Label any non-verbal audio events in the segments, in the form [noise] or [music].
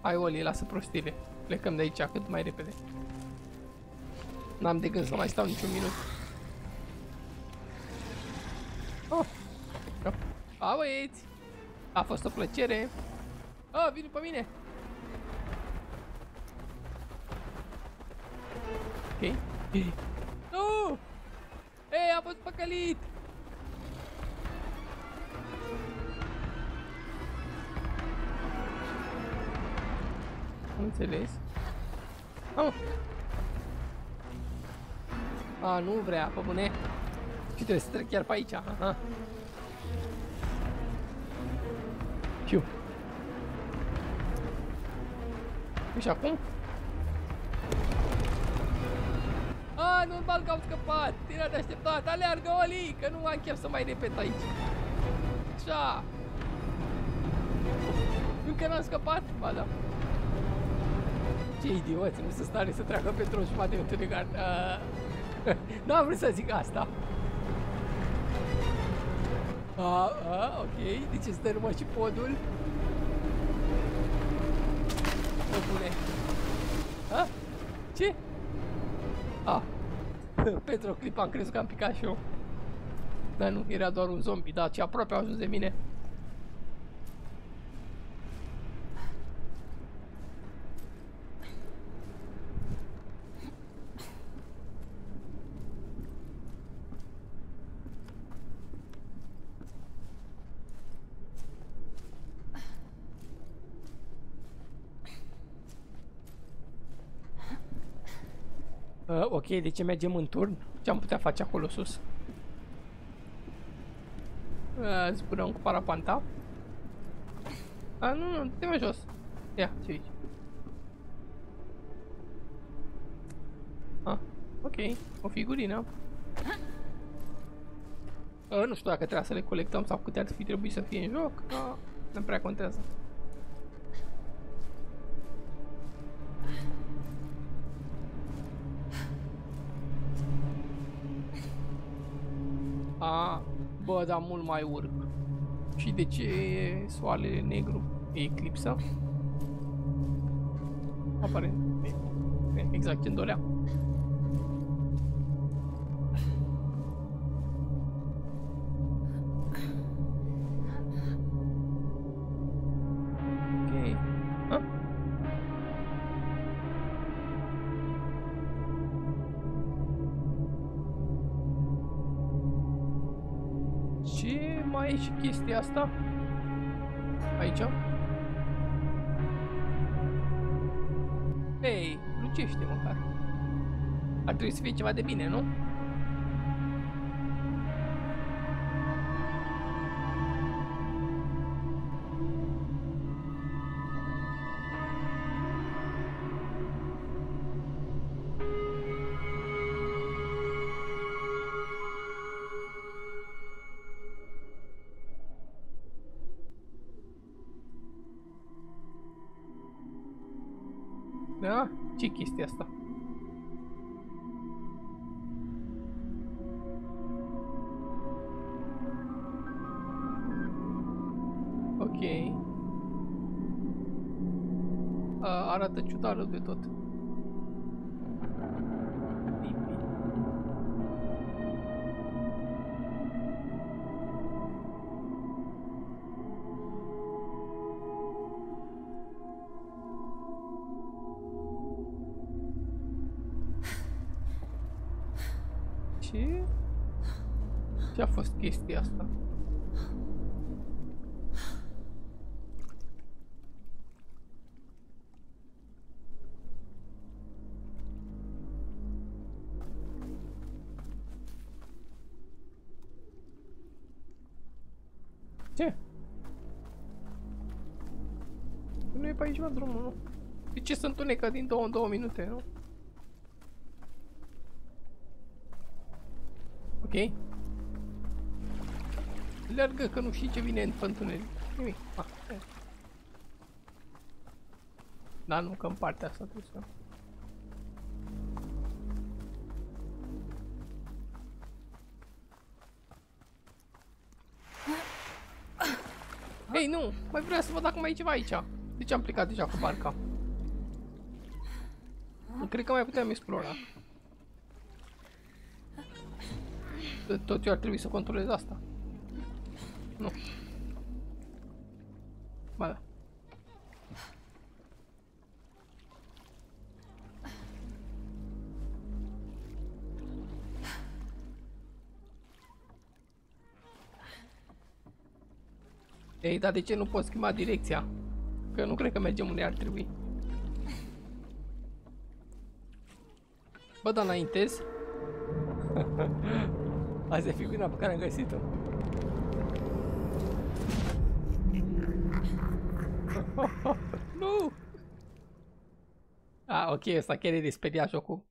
Hai, Oli, lasă prostile. Plecăm de aici cât mai repede. N-am de gând să mai stau niciun minut. Oh. A, băieți! A fost o plăcere! Oh, vine pe mine! Ok. Nu! Ei, a fost păcălit! Înțeles. Oh. A, nu vrea, pe bune. Și trebuie să trec chiar pe aici. Aha. Fiu. Și acum? A, normal că am scăpat. Era de așteptat. Aleargă, Oli, că nu am chef să mai repet aici. Așa. Încă n-am scăpat? Ba da. Ce idioți, nu sunt stare să treacă pentru o jumătate de întuneric. Uh, [laughs] nu am vrut să zic asta. A, a, ok, de ce stă numai și podul? O bune. A? Ce? A. [laughs] Pentru o clipă am crezut că am picat și eu. Dar nu, era doar un zombie, dar ce aproape a ajuns de mine. Uh, ok, de ce mergem în turn? Ce am putea face acolo sus? Uh, zburăm cu parapanta. Ah, nu, nu, te mai jos. Ia, ce aici? Ah, ok, o figurină. Uh, nu știu dacă trebuie să le colectăm sau câte ar fi trebuit să fie în joc. Uh, nu prea contează. Bă, dar mult mai urc. Și de ce e soarele negru? E eclipsa? Aparent. E exact ce-mi doream. Ceva de bine, nu? Da? Ce chestia asta? Arată ciudat rău de tot. Creepy. Ce? Ce a fost chestia asta? De ce se întunecă din două în două minute, nu? Ok. Leargă că nu știi ce vine în întuneric. Nimic. Ah, e. Da, nu, că în partea asta trebuie să... Ei, nu! Mai vreau să văd dacă mai e ceva aici. Deci am plecat deja cu barca. Cred că mai puteam explora. Tot eu ar trebui să controlez asta. Nu. Ba da. Ei, dar de ce nu pot schimba direcția? Că nu cred că mergem unde ar trebui. Bă, dar înaintez. [laughs] Asta e figura pe care am găsit-o. [laughs] nu! Ah, ok, asta chiar e de speriat jocul.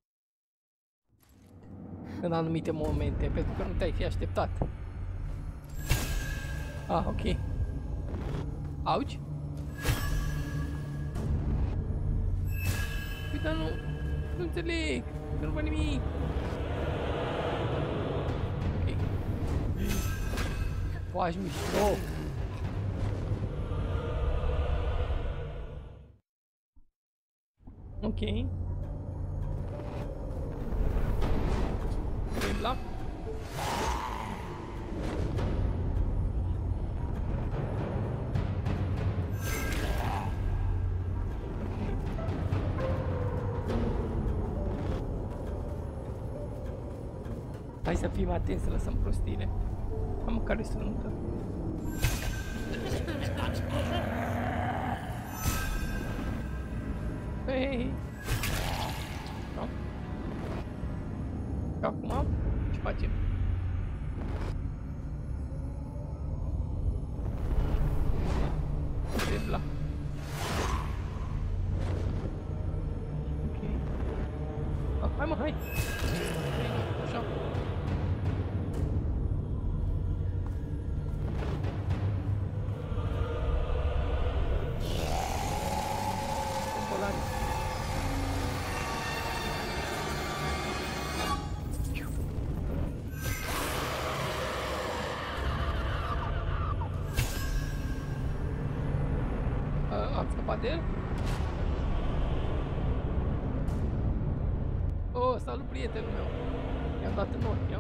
În anumite momente, pentru că nu te-ai fi așteptat. Ah, ok. Auzi? Uite, nu... Nu înțeleg. Nu văd nimic. Ok. Faci mișto. Ok. Trebla. Hai să fim atenți să lăsăm prostile. Am care strântă. Hei! Salut prietenul meu. I-am dat în ochi, ia.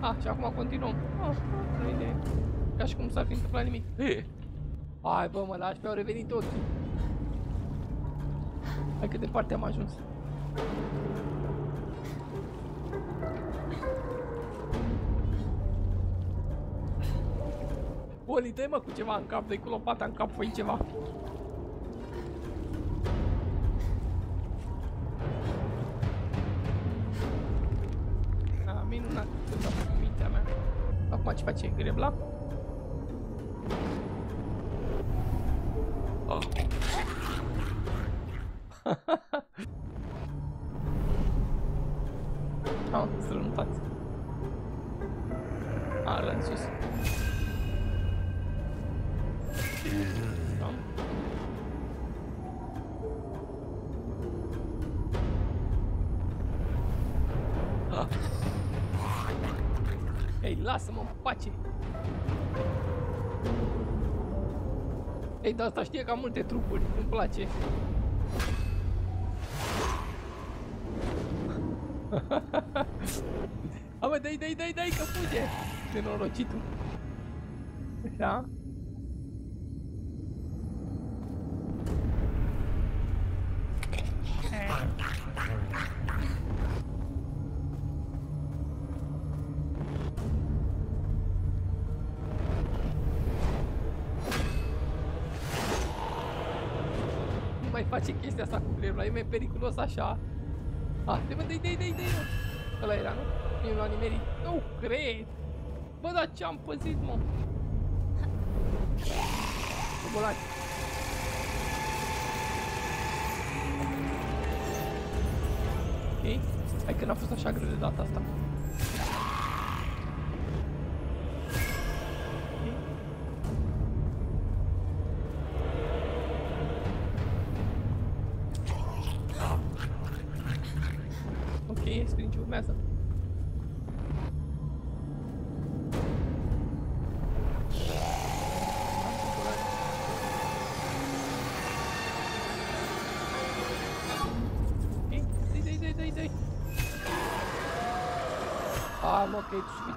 Ah, și acum continuăm. Ah, nu idee. Ca și cum s-ar fi întâmplat nimic. Eh. Hai bă, mă lași pe au revenit toți. Hai cât departe am ajuns. Oli, dă mă cu ceva în cap, dă cu lopata în cap, fă ceva. Ei, lasă-mă în pace! Ei, dar asta știe că am multe trupuri, îmi place. A, bă, dai, dai, dai, dai, că fuge! Nenorocitul. Așa. Asta cu grevla, e mai periculos așa. Ah, de mă, dai, dai, dai, dai, mă. Ăla era, nu? Mie l-a nimerit. Nu cred! Bă, dar ce-am păzit, mă? Bolați. Ok. Hai că n-a fost așa greu de data asta.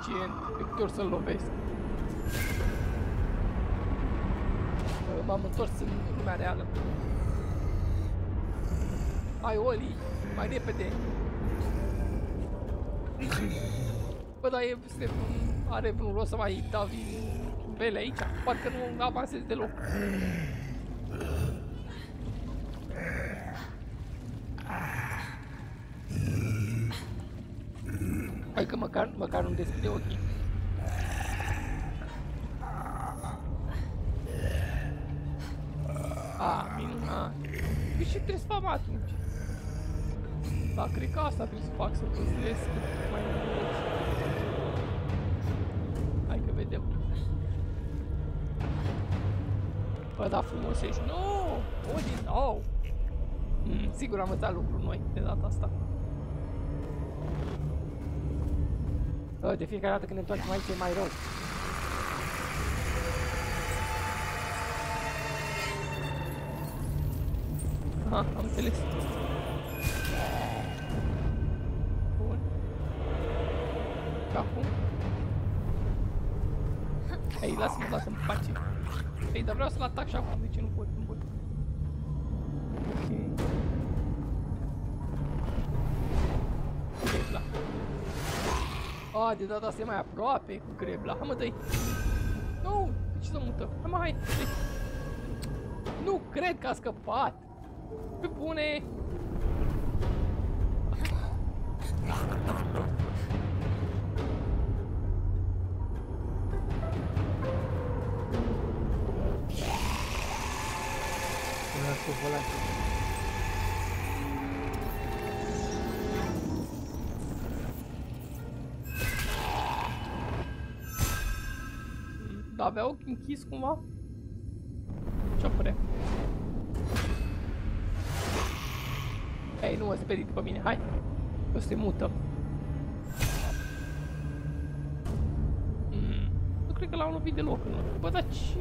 Că e suficient. De câte ori să-l lovesc. M-am întors în lumea reală. Hai, Oli, mai repede. Bă, dar e, este, are vreun rost să mai dau bele aici? Parcă nu avansez deloc. Hai că măcar, măcar nu deschide ochii. A, minunat. Păi ce trebuie să fac atunci? Da, cred că asta trebuie să fac, să păzesc mai mult. Hai că vedem. Bă, da, frumos ești. Nu! O, din nou! Mm, sigur am învățat. De fiecare dată când ne întoarcem aici e mai rău. Aha, am înțeles. Bun. Și acum? Ei, lasă-mă, lasă-mă pace. Ei, dar vreau să-l atac și acum, de ce nu pot? Nu pot. De data asta e mai aproape cu grebla. Hai mă, dă Nu, de ce să mută? Hai mă, hai. Dă nu cred că a scăpat. Pe bune! Da, avea ochi închis cumva? Ce-o părea? Ei, nu mă sperii după mine, hai! O să te mutăm. Mm, nu cred că l-am lovit deloc în urmă. Bă, dar ce...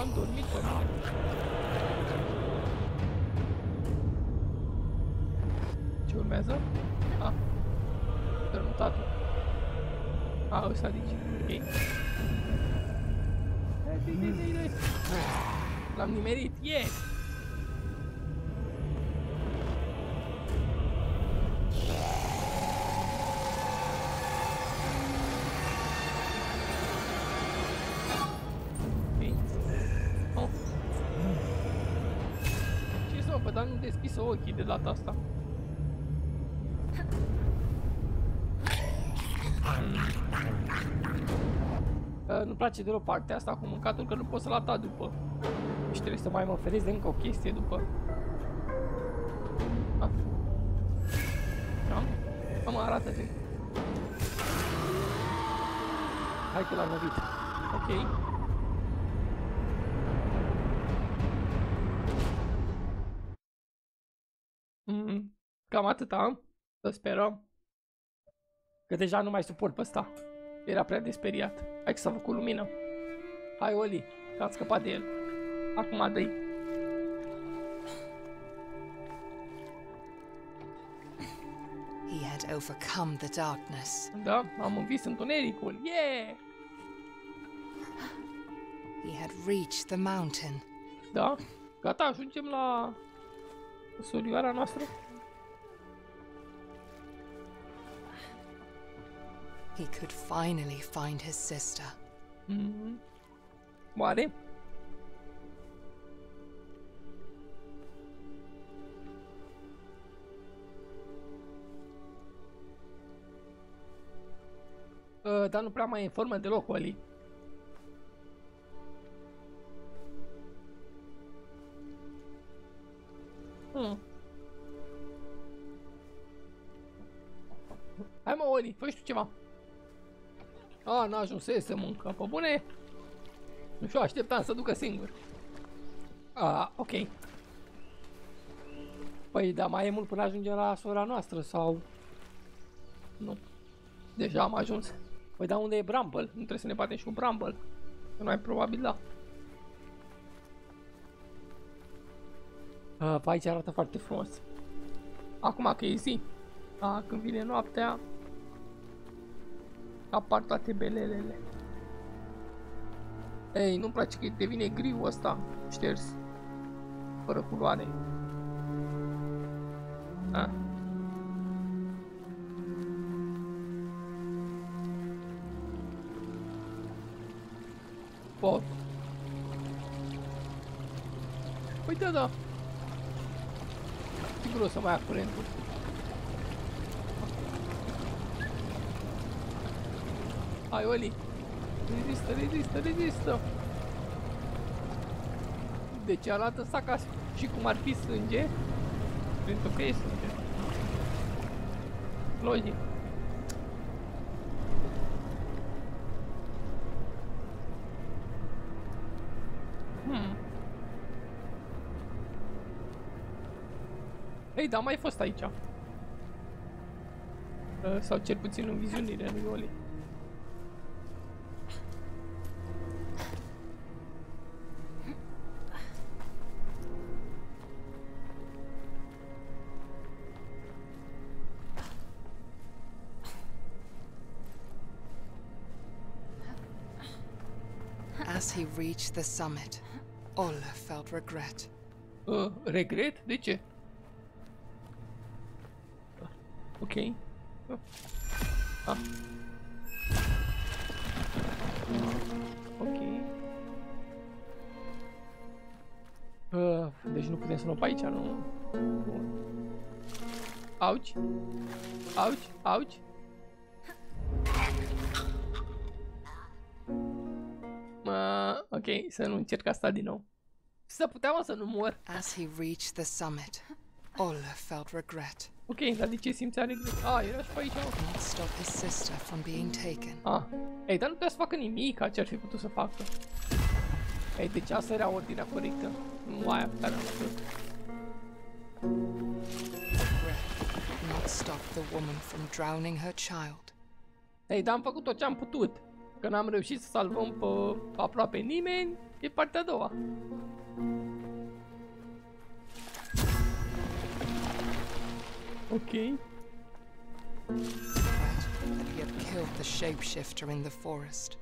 Am dormit pe mine. Ce urmează? Ah. Dărmutatul. A, ăsta zice. Ok. L-am nimerit, yeah! deschis ochii de data asta. Place deloc partea asta cu mâncatul, că nu pot să-l atac după. Și trebuie să mai mă feresc de încă o chestie după. Ah. Da? Mă, arată-te. Hai că l-am lovit. Ok. Mm, cam atât am. Să sperăm. Că deja nu mai suport pe ăsta. Era prea desperiat. Hai că s-a făcut lumină. Hai, Oli, că am scăpat de el. Acum dă-i. He had overcome the darkness. Da, am învins întunericul. Yeah! He had reached the mountain. Da, gata, ajungem la surioara noastră. He could finally find his sister. Mm -hmm. Oare? Uh, dar nu prea mai e în formă deloc, Oli. Hmm. Hai mă, Oli, fă tu ceva. A, n-a ajuns să mâncă. Pe bune? Nu știu, așteptam să ducă singur. A, ok. Păi, da, mai e mult până ajungem la sora noastră, sau... Nu. Deja am ajuns. Păi, da, unde e Bramble? Nu trebuie să ne batem și cu Bramble. Că mai probabil da. Uh, aici arată foarte frumos. Acum că e zi, a, când vine noaptea, Apar toate belelele. Ei, nu-mi place că devine griu ăsta, șters. Fără culoare. Ah. Pot. Păi da, da. Sigur o să mai ia curentul. Hai, Oli. Rezistă, rezistă, rezistă. Deci arată sa ca și cum ar fi sânge. Pentru că e sânge. Logic. Hmm. Ei, dar mai fost aici. Uh, Sau cel puțin în viziunile lui Oli. Reached the summit, Olle felt regret. Uh, regret? De ce? Ok. Uh. Ah. Ok. Uh, deci nu putem să luăm pe aici, nu? Bun. Auci. Auci, auci. Ok, să nu încerc asta din nou. Să puteam să nu mor. As he reached the summit, Olle felt regret. Ok, dar de ce simțea regret? Ah, era și pe aici. mă. Not stop his sister from being taken. Ah. Ei, dar nu putea să facă nimic, ce ar fi putut să facă. Ei, deci asta era ordinea corectă. Nu aia pe care am făcut. Regret could not stop the woman from drowning her child. Ei, dar am făcut tot ce am putut. Că n-am reușit să salvăm pe aproape nimeni, e partea a doua. Ok. Regret that he had killed the shapeshifter in the forest.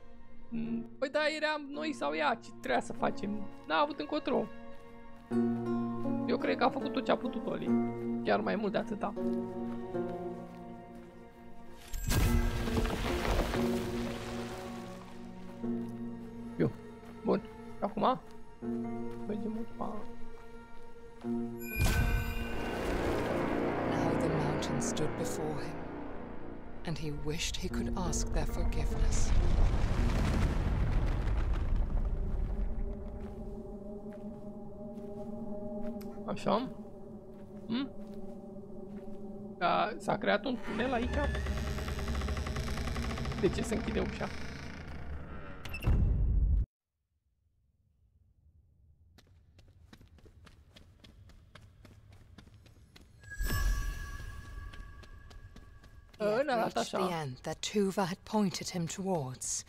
Mm, Păi da, eram noi sau ea, ce trebuia să facem? N-a avut încotro. Eu cred că a făcut tot ce a putut Oli. Chiar mai mult de atâta. Bun. Acum? Mergem urma. Now the mountain stood before him, and he wished he could ask their forgiveness. Așa. Hmm? Da, s-a creat un tunel aici? De ce se închide ușa? He Uh, had no, reached that's the all. end that Tuva had pointed him towards.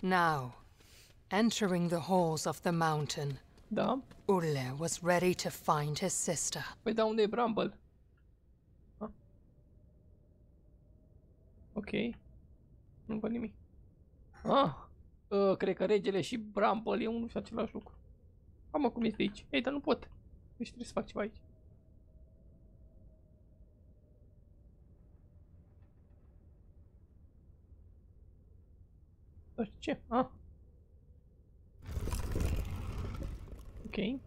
Now, entering the halls of the mountain, Da? Ulle was ready to find his sister. Păi da, unde e Bramble? Ah. Ok. Nu văd nimic. Ah. Uh, cred că regele și Bramble e unul și același lucru. Am mă cum este aici. Ei, dar nu pot. Deci trebuie să fac ceva aici. Nu știu ce. Ah. Ok.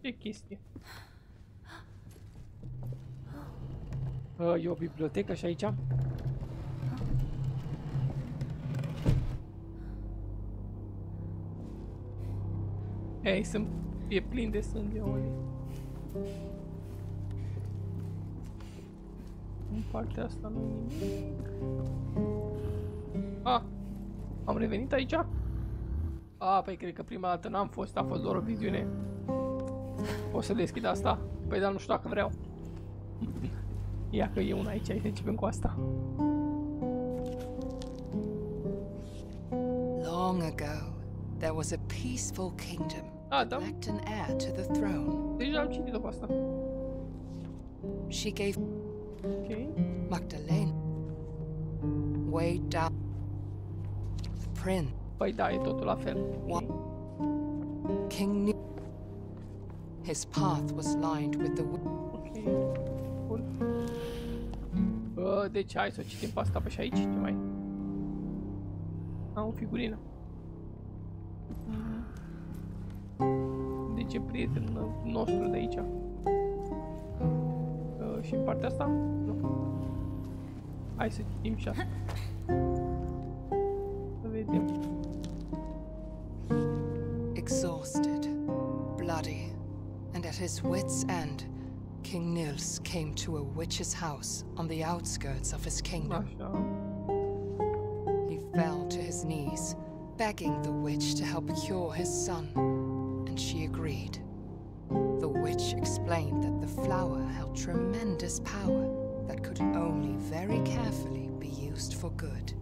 Ce chestie? Uh, e o bibliotecă și aici? Ei, sunt... E plin de sânge, Oli. În partea asta nu nimic. Ah! Am revenit aici? A, păi cred că prima dată n-am fost, a fost doar o viziune. O să deschid asta? Păi dar nu știu dacă vreau. Ia că e una aici, hai să începem cu asta. Long ago, there was a peaceful kingdom, A, da, elect an heir to the throne. deja am citit-o pe asta. She gave Ok. Magdalene weighed down. The prince, Păi da, e totul la fel. What? King Ne- His path was lined with the wi- Ok. Bun. Uh, deci hai să o citim pe asta pe și aici. Ce mai? Am o figurină. Mhm. Deci e prietenul nostru de aici. Uh, și în partea asta? Nu. Hai să citim și asta. His wits' end, King Nils came to a witch's house on the outskirts of his kingdom. He fell to his knees, begging the witch to help cure his son, and she agreed. The witch explained that the flower held tremendous power that could only very carefully be used for good.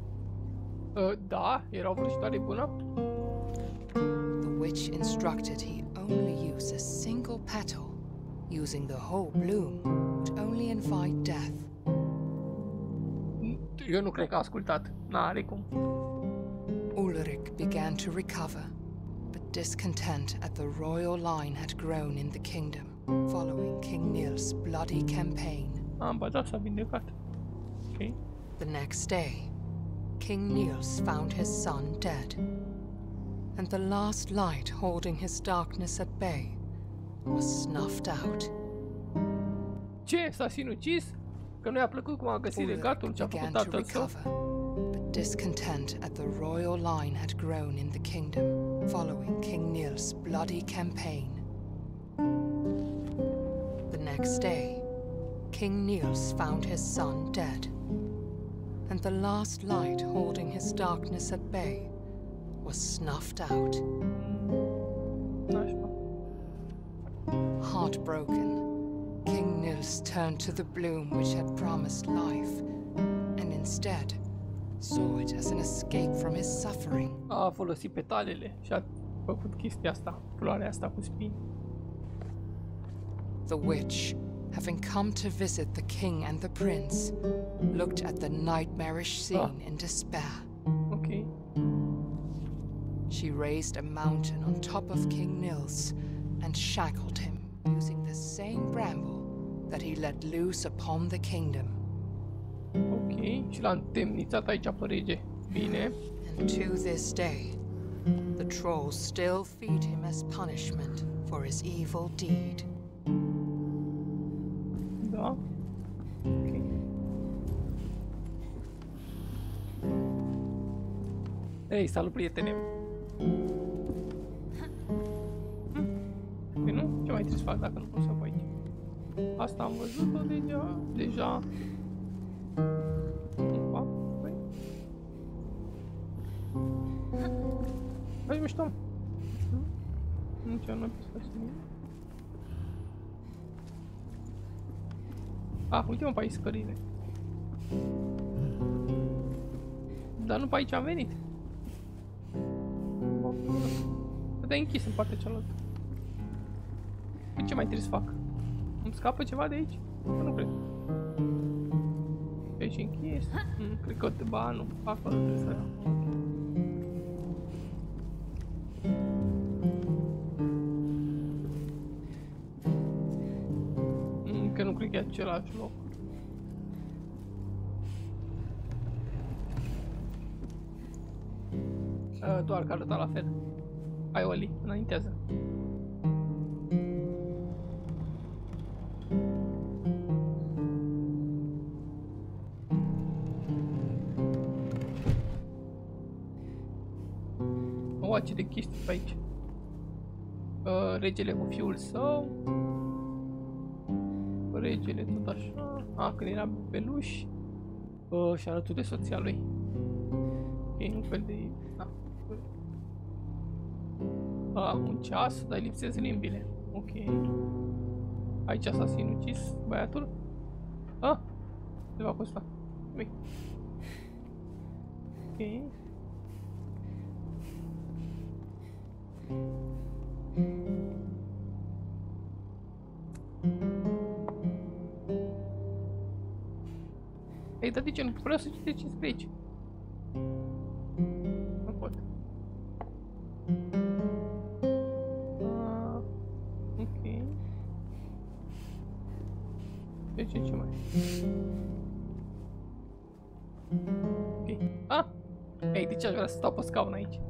Uh, da, era o bună? The witch instructed he only use a single petal. Using the whole bloom would only invite death. Eu nu cred că a ascultat. N-are cum. Ulrich began to recover, but discontent at the royal line had grown in the kingdom following King Nils' bloody campaign. Am ba da, s-a vindecat. Ok. The next day, King Niels found his son dead, and the last light holding his darkness at bay was snuffed out. Ce? S-a sinucis? Că nu i-a plăcut cum a găsit regatul ce a făcut tatăl său? recover, but discontent at the royal line had grown in the kingdom following King Niels' bloody campaign. The next day, King Niels found his son dead, and the last light holding his darkness at bay was snuffed out. Heartbroken, King Nils turned to the bloom which had promised life, and instead saw it as an escape from his suffering. A folosit petalele și a făcut chestia asta, floarea asta cu spini. The witch, having come to visit the king and the prince, looked at the nightmarish scene ah. in despair. Raised a mountain on top of King Nils and shackled him using the same bramble that he let loose upon the kingdom. Ok. Și l-a întemnițat aici pe rege. Bine. And to this day, the trolls still feed him as punishment for his evil deed. Da. Ok. Ei, salut prietene! Ce mai trebuie să fac dacă nu pot să fac aici? Asta am văzut-o deja. Deja. Nu fac? Păi. Hai mișto. Nu ce nu pot să fac nimic. Ah, uite-mă pe aici scările. Dar nu pe aici am venit. Dar e închis în partea cealaltă. Păi ce mai trebuie să fac? Îmi scapă ceva de aici? Bă, nu cred. E aici e închis. Mm, cred că, ba, nu. Acolo trebuie să iau. Mm, Că nu cred că e același loc. Uh, doar că arăta la fel. Hai, Oli, înaintează. O, ce de chestii pe aici. Uh, regele cu fiul său. Regele tot așa. A, când era beluș. Uh, și alături de soția lui. E un fel de... Da. A, un ceas, dar lipsesc limbile. Ok. Aici s-a sinucis băiatul. A, ceva cu ăsta. Nimic. Ok. de ce? Nu vreau să citesc ce scrie aici. Nu pot. Uh, ok. Deci ce mai? Ok. Ah! Ei, de ce aș vrea să stau pe scaun aici?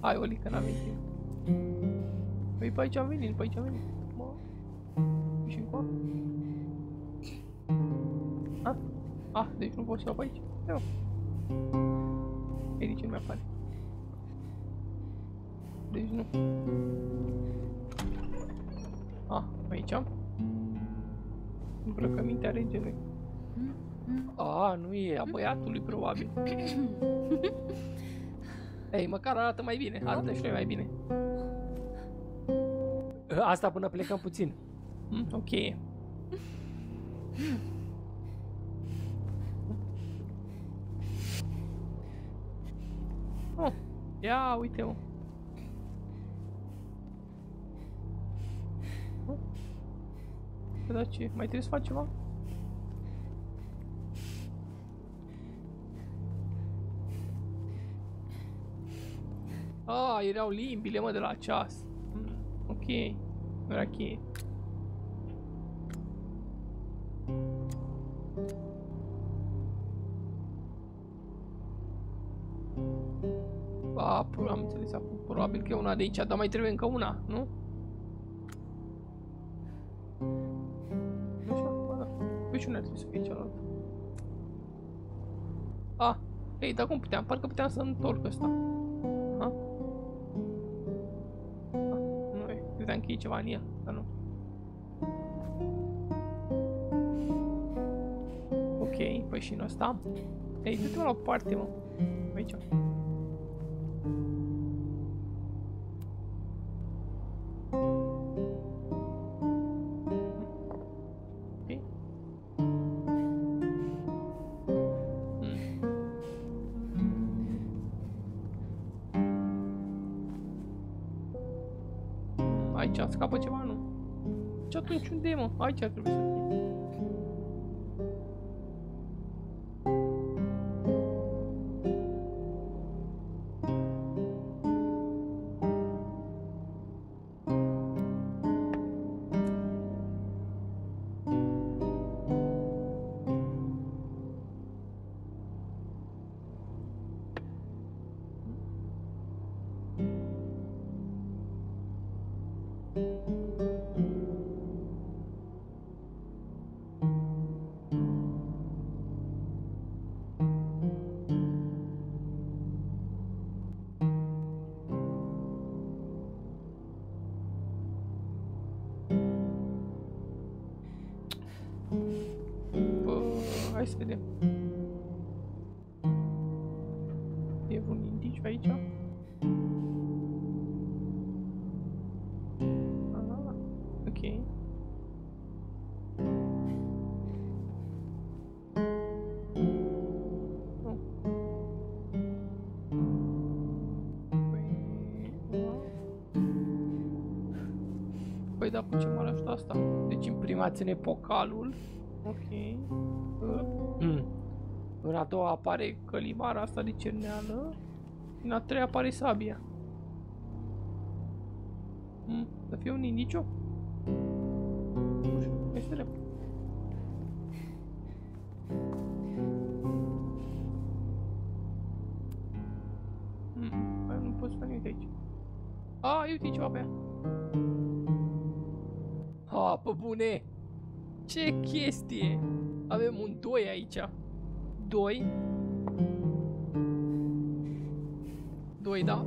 Hai, Oli, că n-am venit. Păi pe aici am venit, pe aici am venit. Deci nu pot să iau pe aici? Eu. Ei, de ce nu mi-apare? Deci nu. Ah, aici am. Îmbrăcămintea regelui. A, nu e a băiatului, probabil. [laughs] Ei, măcar arată mai bine, arată și noi mai bine. Asta până plecăm puțin. Mm, ok. [laughs] ia. Păi Da, ce? Mai trebuie să faci ceva? Ah, erau limbile, mă, de la ceas. Ok. Nu era cheie. Pro- am înțeles acum. Probabil că e una de aici, dar mai trebuie încă una, nu? Nu știu, ba da. Păi și unde ar trebui să fie cealaltă? A, ei, dar cum puteam? Parcă puteam să întorc ăsta. Ha? A, nu e. Credeam că e ceva în el, dar nu. Ok, păi și în ăsta? Ei, du-te la o parte, mă. Aici. Unde e, Deci imprimați-ne pocalul. Ok. Uh, Mm. În a doua apare călimara asta de cerneală. În a treia apare sabia. Hmm, să fie un indiciu? Ce chestie! Avem un 2 aici. 2. 2, da.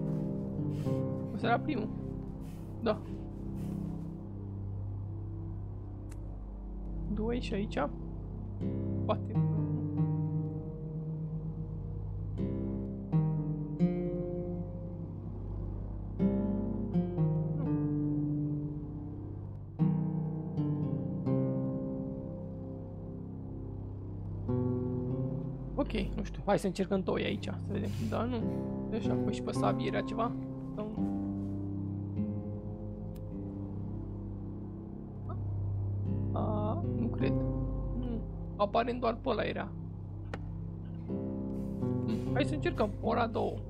O să era primul. Da. 2 și aici. Poate. Hai să încercăm doi aici, să vedem. Da, nu. Așa, păi și pe sabie era ceva? Sau nu? A, nu cred. Nu. Aparent doar pe ăla era. Hmm, Hai să încercăm. Ora 2.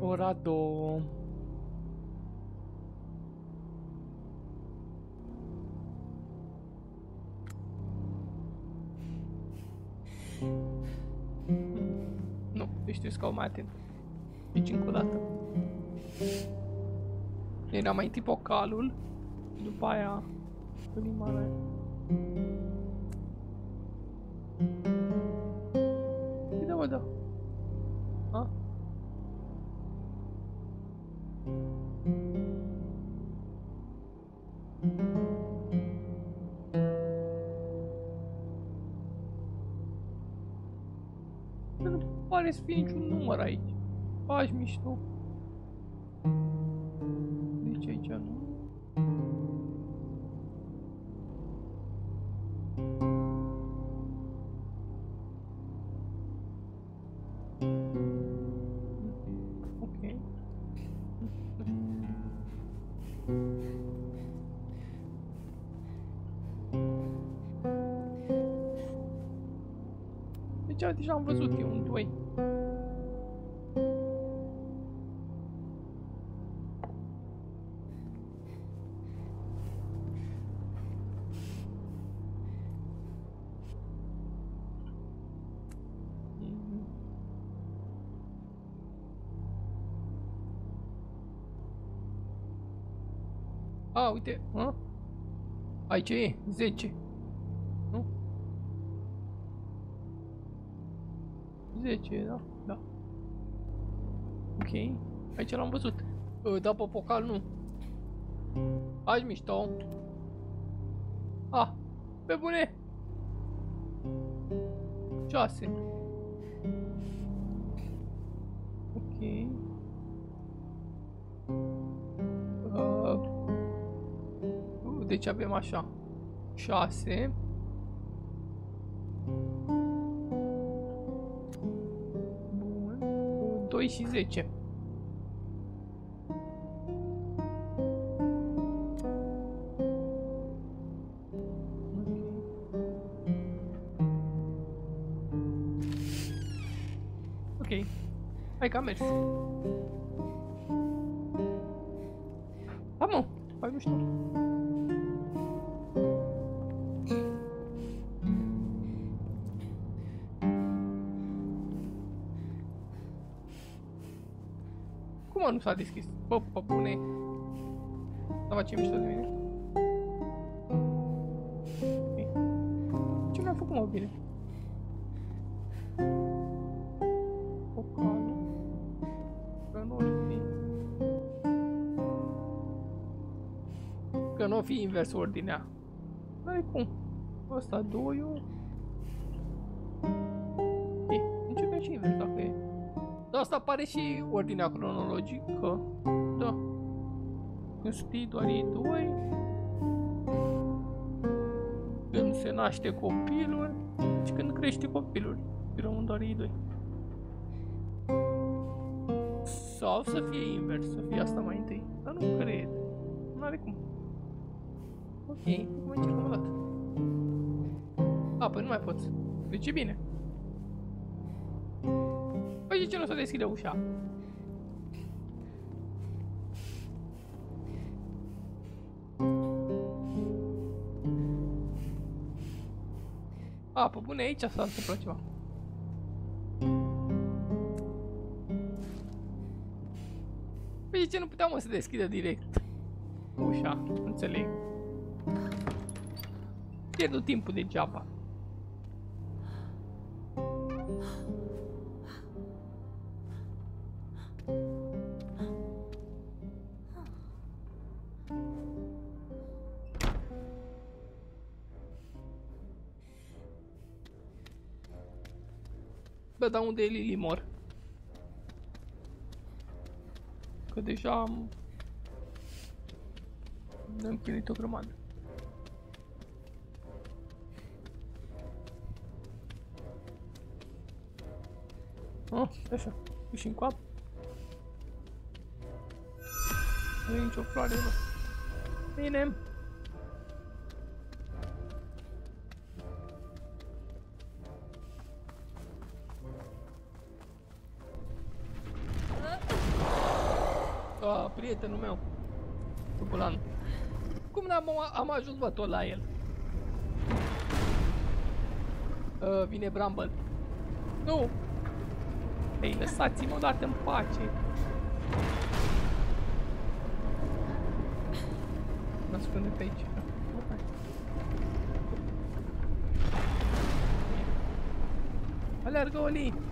Ora două. Știu să caut mai atent. Deci încă o dată. Era mai întâi vocalul, după aia animarea. Uite fie niciun număr aici. Faci mișto. Deci aici nu. Deja am văzut eu un 2. 10 e, 10. Nu? 10, da, da. Ok, aici l-am văzut. Da, pe pocal nu. Hai mișto. Ah, pe bune. 6. Deci avem așa 6 Bun 2 și 10 Ok. Hai că mers mă, nu s-a deschis. Bă, bă, pune... Nu mă, ce mișto de mine. Ce mi-a făcut, mă, bine? Pocanul. Că nu fi... Fi invers ordinea. N-ai cum. Asta 2 apare și ordinea cronologică. Da. Când speed doar e 2. Când se naște copilul și când crește copilul. Și rămân doar ei doi. Sau să fie invers, să fie asta mai întâi. Dar nu cred. Nu are cum. Ok, acum încercăm o dată. A, păi nu mai poți. Deci e bine. Păi de ce nu se deschide ușa? A, pe bune, aici s-a întâmplat ceva. Păi de ce nu puteam mă să deschidă direct ușa? Nu înțeleg. Pierdut timpul degeaba. Bă, dar unde e Lilimor? Că deja am... Ne-am chinuit o grămadă. Ah, așa, și în cap. Nu e nicio floare, bă. Bine. Prietenul meu. Tupulan. Cum am, am ajuns, bă, tot la el? Uh, vine Bramble. Nu! Ei, lăsați-mă odată în pace. Mă ascunde pe aici. Hai. Alergă, Oli!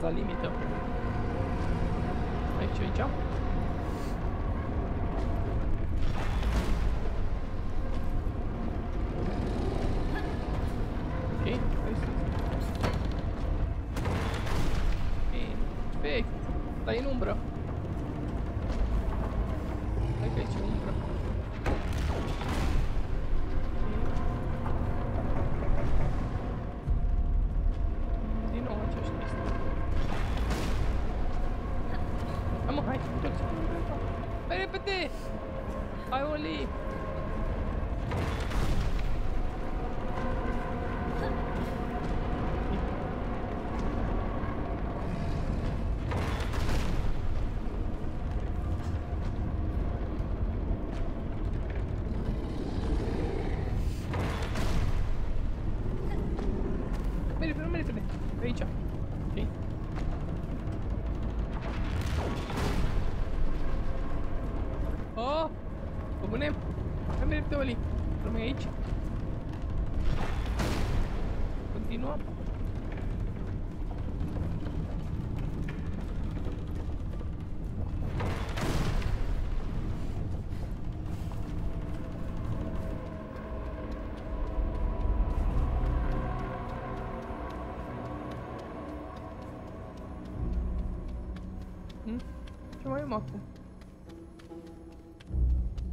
Fost la limită. Aici, aici.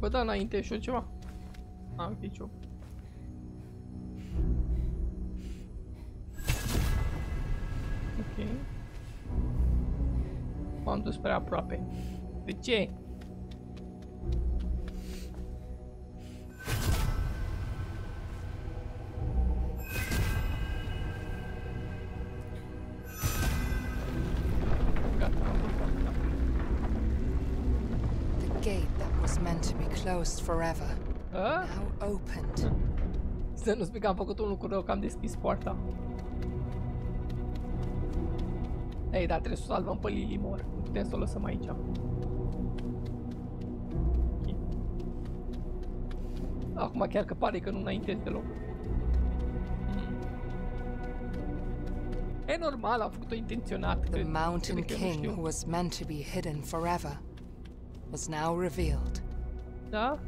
Bă, da, înainte și eu ceva. A, ok, ce Ok. M-am dus prea aproape. De ce? Closed forever, A? now opened. Să nu spui că am făcut un lucru rău, că am deschis poarta. Ei, dar trebuie să o salvăm pe Lily Mor. Nu putem să o lăsăm aici. Ok. Acum chiar că pare că nu înaintez deloc. Mm. E normal, am făcut-o intenționat. The cred- Mountain crede că eu nu King, știu. who was meant to be hidden forever, was now revealed. Da?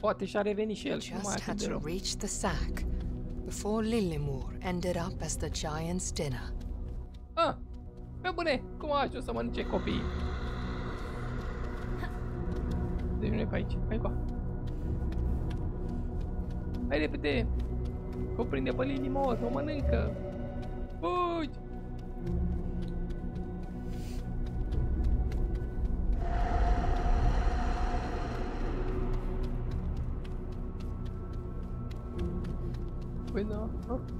Poate și-a revenit și el și nu mai Just atât had de to rău. reach the sack before Lillimore ended up as the giant's dinner. Ah, pe bune, cum a ajuns să mănânce copiii? Deci nu e pe aici, hai cu Hai repede! Că o prinde pe Lily Mor, o mănâncă! Fugi! Păi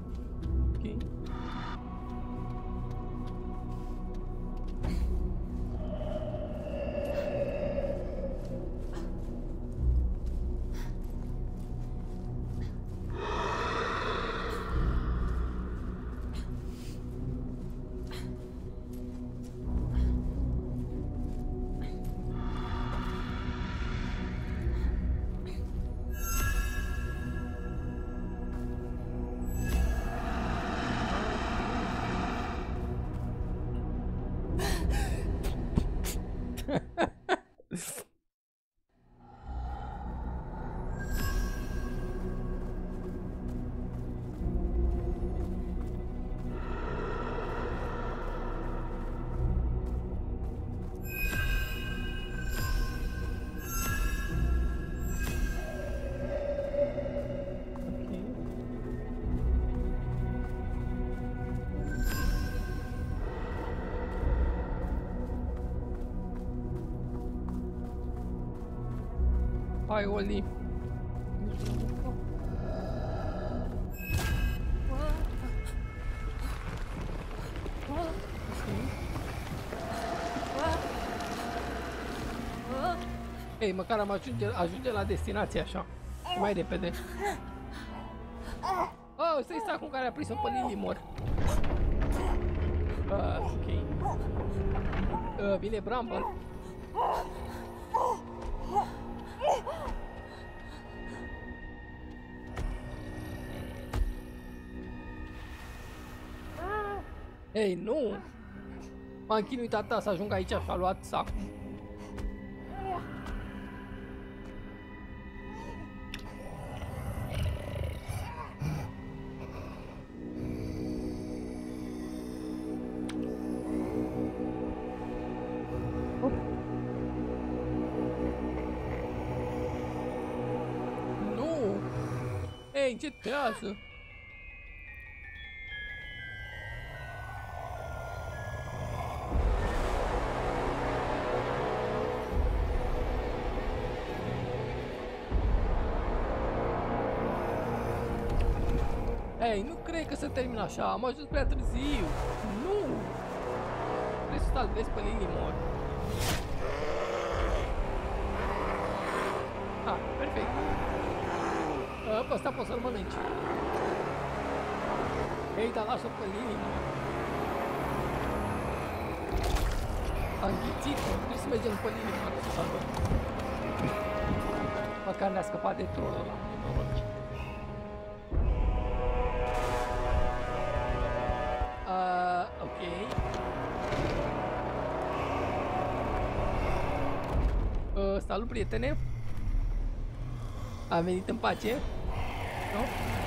Hai, Oli. Ei, măcar am ajunge, ajunge la destinație așa. Mai repede. Oh, ăsta este acum care a prins-o pe Lilimor. Uh, ok. Uh, vine Bramble. Ei, nu! M-am chinuit atâta să ajung aici și a luat sacul. Nu! Ei, încetează! Termină așa, am ajuns prea târziu. Nu! Trebuie să salvez pe Lilimor. Ah, perfect. Uh, Pe ăsta poți să-l mănânci. Ei, dar lasă pe Lilimor. A înghițit-o, trebuie să mergem pe să de trollul ăla. Prietene. Am venit în pace? Nu? Ah,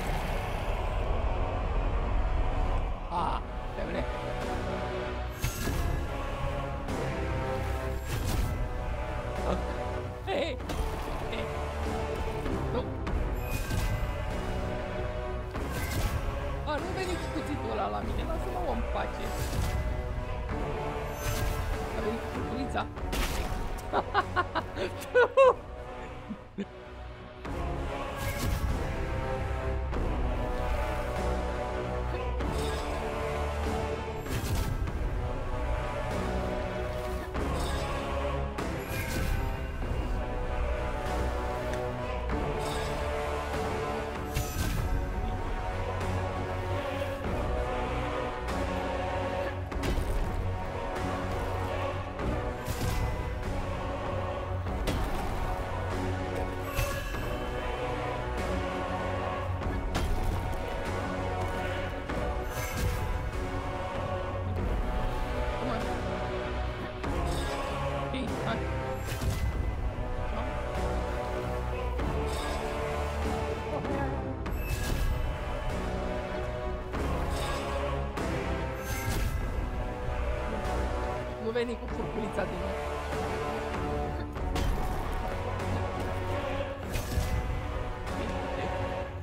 veni cu furculița din nou.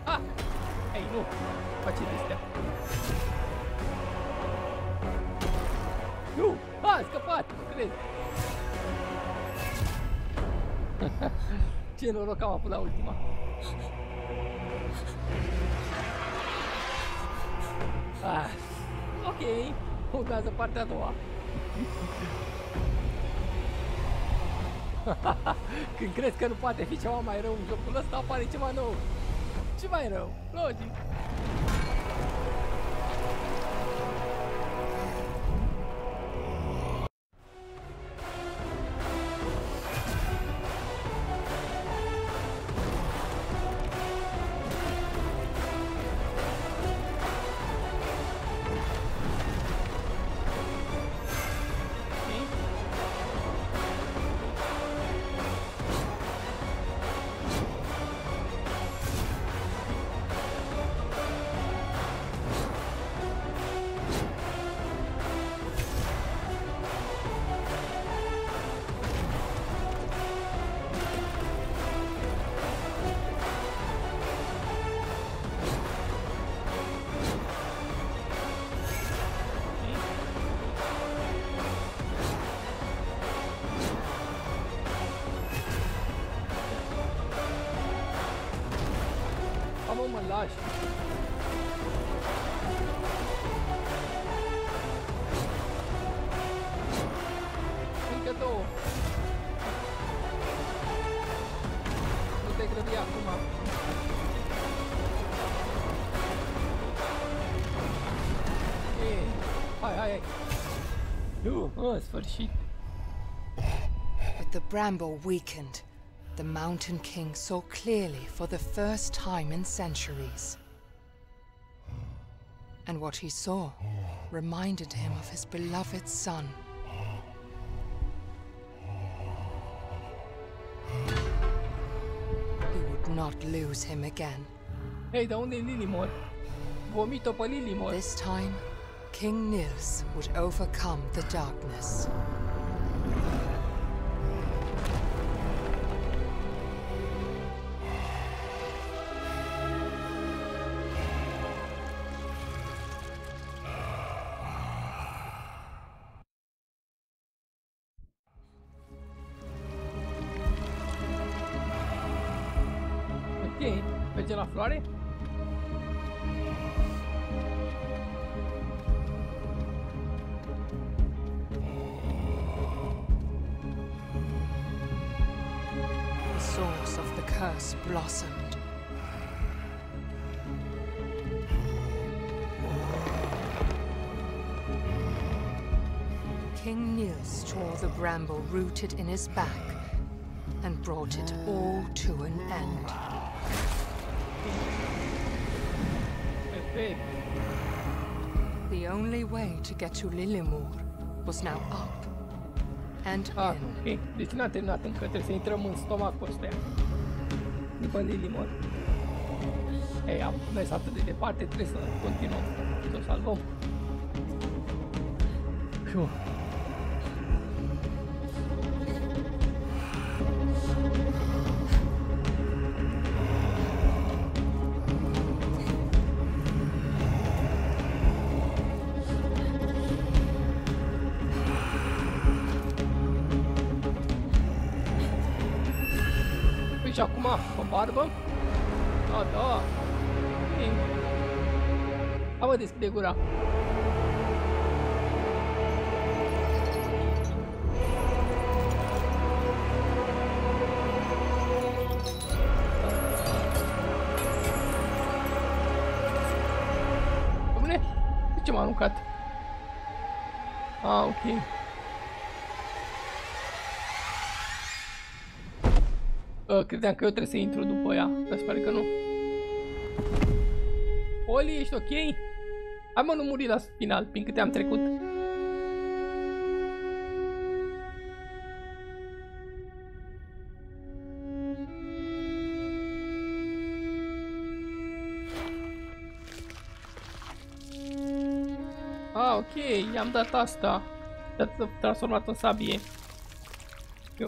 Ah! Ei, nu! Face de Nu! A, a scăpat! Nu cred! [laughs] Ce noroc că am avut la ultima! Ah, ok, urmează partea a doua. Când crezi că nu poate fi ceva mai rău în jocul ăsta, apare ceva nou. Ce mai rău? Logic. Mă lași. Încă două. Nu te grăbi acum. E, hai, hai, hai. Nu, în sfârșit. With the bramble weakened, the Mountain King saw clearly for the first time in centuries. And what he saw reminded him of his beloved son. He would not lose him again. Hei, dar unde Lilimor? Vomit-o Lilimor. This time, King Nils would overcome the darkness. Ok, merge la floare? The source of the curse blossomed. King Nils tore the bramble rooted in his back and brought it all to an end. Perfect. The only way to get to Lilimur was now up and Ah, in. ok. Deci n-a terminat încă, trebuie să intrăm în stomacul ăsta. După Lilimor. Ei, am mers atât de departe, trebuie să continuăm. Să o salvăm. Fiu. Barbă? Da, da. Bine. Hai mă, deschide gura. Dom'le, de ce m-a aruncat? Ah, ok. Uh, credeam că eu trebuie să intru după ea, dar se pare că nu. Oli, ești ok? Hai mă, nu muri la final, prin câte am trecut. Ah, ok, i-am dat asta. Dat transformat în sabie. Eu.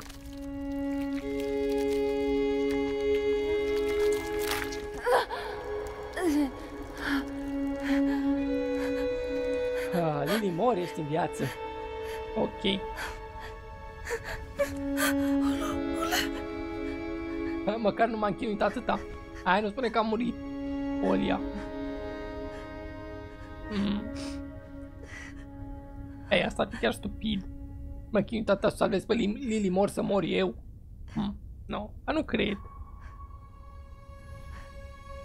Mor, ești în viață. Ok. Ah, Măcar nu m-am chinuit atâta. Aia nu spune că am murit. Olia. Mm. Ei, asta e chiar stupid. Mă chinuit atâta să salvez pe Lili Lili mor să mor eu. Mm. No, a nu cred.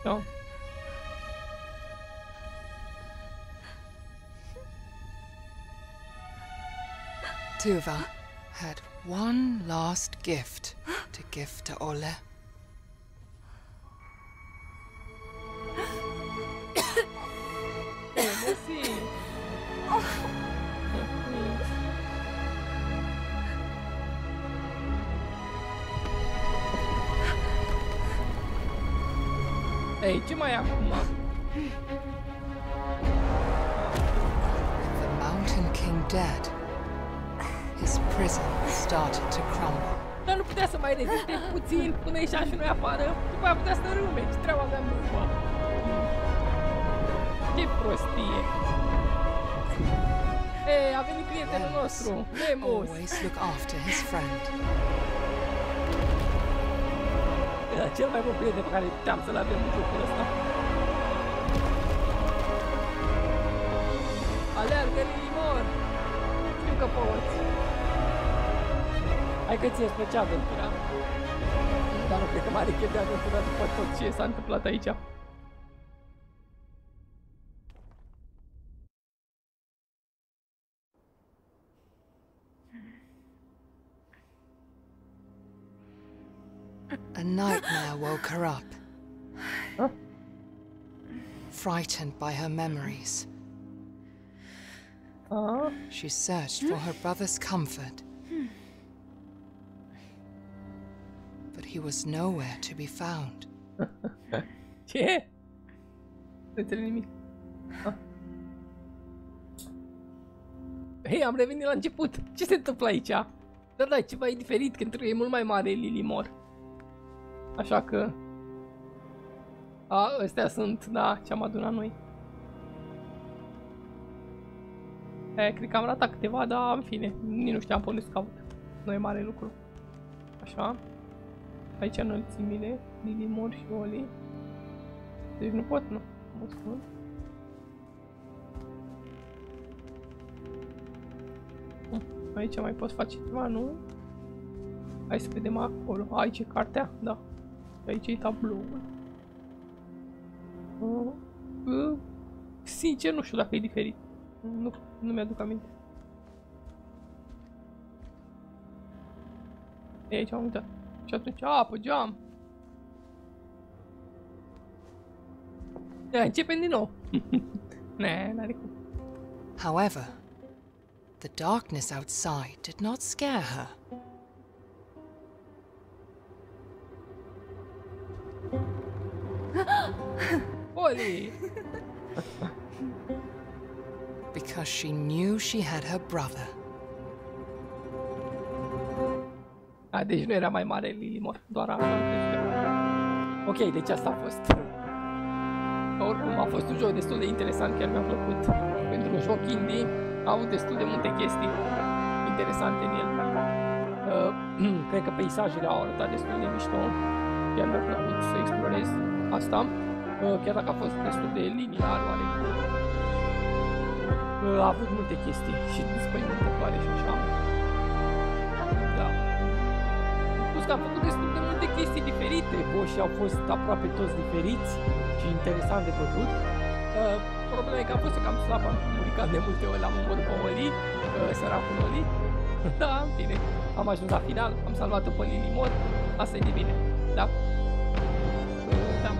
No. Tuva had one last gift to give to Ole. Ei, ce mai acum? The Mountain King dead, his prison started to crumble. Dar nu putea să mai reziste puțin până ieșea și noi afară? După aia putea să râme. Ce treaba aveam după? Ce prostie! Ei, a venit prietenul nostru, Remus! Always look after his friend. Era cel mai bun prieten pe care puteam să-l avem în jocul ăsta. Aleargă, Lilimor! Știu că poți. Hai că ție-ți plăcea aventura. Dar nu cred că chef de aventură după tot ce s-a întâmplat aici. A nightmare woke her up. Huh? Frightened by her memories, Ah, she searched for her brother's comfort. He was nowhere to be found. [laughs] ce? Nu înțeleg nimic. Ah. Hei, am revenit la început. Ce se întâmplă aici? Da, da, ceva e diferit, pentru că e mult mai mare Lilimor. Așa că... A, ăstea sunt, da, ce am adunat noi. E, cred că am ratat câteva, dar în fine, nici nu știam pe unde să caut. Nu e mare lucru. Așa. Aici înălțimile, Lilimor și Oli. Deci nu pot, nu. Mă spun. Hm, Aici mai pot face ceva, nu? Hai să vedem acolo. Aici e cartea? Da. Aici e tabloul. Uh, uh, Sincer, nu știu dacă e diferit. Nu, nu mi-aduc aminte. E aici am uitat. Și atunci, a, pe geam. Ia, începem din nou. ne, n-are [laughs] cum. However, the darkness outside did not scare her. Oli! because she knew she had her brother. A, deci nu era mai mare Lilimor, doar așa. Ok, deci asta a fost. Oricum a fost un joc destul de interesant, chiar mi-a plăcut. Pentru un joc indie a avut destul de multe chestii interesante în el. Uh, [clears throat] cred că peisajele au arătat destul de mișto. Chiar mi-a plăcut să explorez asta. Uh, chiar dacă a fost destul de linear, oarecum. Uh, a avut multe chestii și dispăimântătoare și așa. Că am făcut destul de multe chestii diferite. Boșii au fost aproape toți diferiți și interesant de văzut. Uh, problema e că a fost cam slab, am muricat de multe ori, l-am omorât pe Oli, uh, săracul Oli. [laughs] da, în fine, am ajuns la final, am salvat-o pe Lilimor, asta e de bine, da? Uh, da.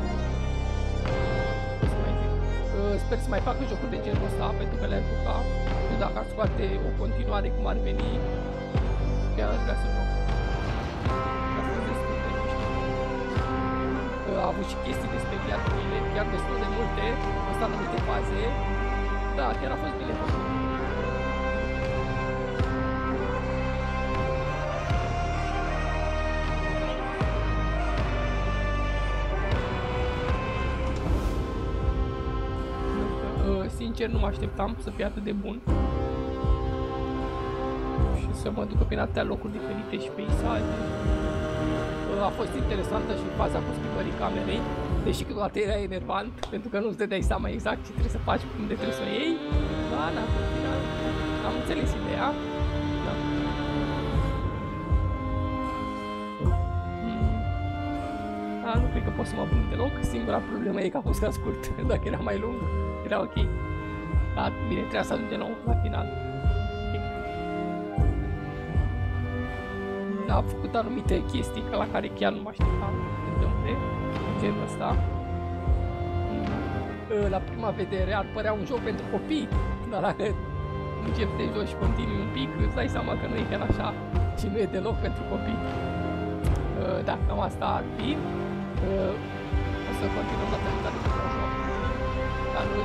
Ce să mai zic? Uh, sper să mai facă jocuri de genul ăsta, pentru că le-am jucat. Nu știu dacă ar scoate o continuare cum ar veni, chiar aș vrea să joc. Uh, A avut și chestii despre viaturile, chiar destul de multe, a stat în multe faze. Da, chiar a fost bine făcut. Uh, sincer, nu mă așteptam să fie atât de bun. Și să mă ducă prin atâtea locuri diferite și peisaje. Uh, A fost interesantă și faza cu schimbării camerei, deși câteodată era enervant, pentru că nu-ți dădeai seama exact ce trebuie să faci, unde trebuie să o iei. Da, na, în final, am înțeles ideea. Da. Mm. Da, nu cred că pot să mă plâng deloc. Singura problemă e că a fost cam scurt. [laughs] Dacă era mai lung, era ok. Da, bine, trebuia să ajungem la, la final. A făcut anumite chestii ca la care chiar nu mă așteptam să se întâmple în genul ăsta. Mm. La prima vedere ar părea un joc pentru copii, dar dacă începi să te joci și continui un pic, îți dai seama că nu e chiar așa și nu e deloc pentru copii. Uh, Da, cam asta ar fi. Uh, O să continuăm data viitoare cu un joc. Dar nu